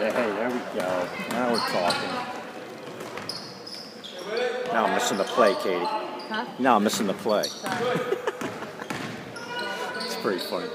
Hey, there we go. Now we're talking. Now I'm missing the play, Katie. Huh? Now I'm missing the play. It's pretty funny.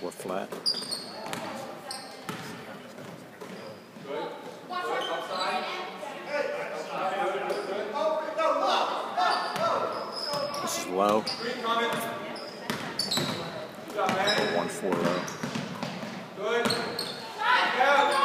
Four flat. This is low. One four low. And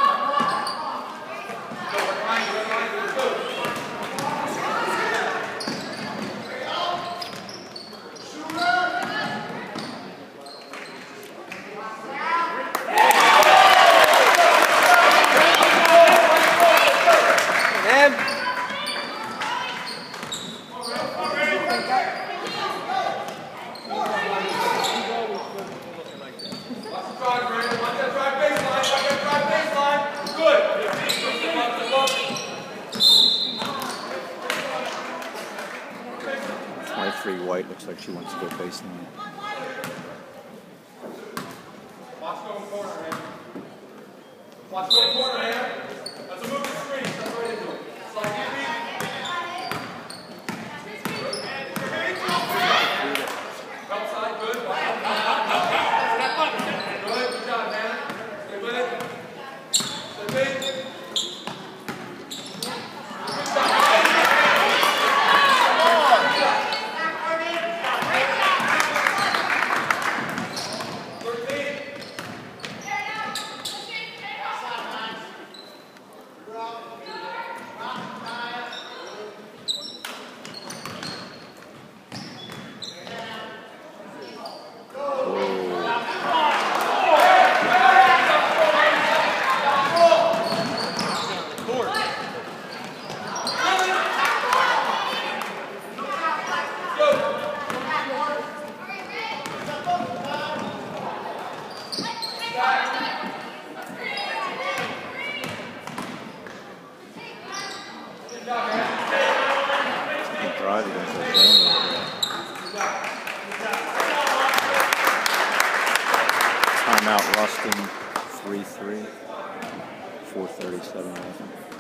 Twenty-three white. Looks like she wants to go baseline. Watch going corner, man. Watch going corner, man. Like that. Timeout Rustin 3 3. 437 left.